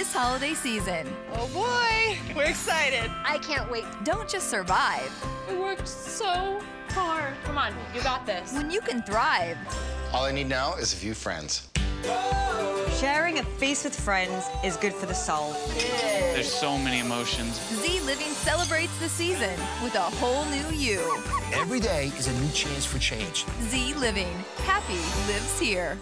This holiday season. Oh boy, we're excited. I can't wait. Don't just survive We worked so hard. Come on, you got this. when you can thrive. All I need now is a few friends. Sharing a feast with friends is good for the soul. There's so many emotions. Z Living celebrates the season with a whole new you. Every day is a new chance for change. Z Living. Happy lives here.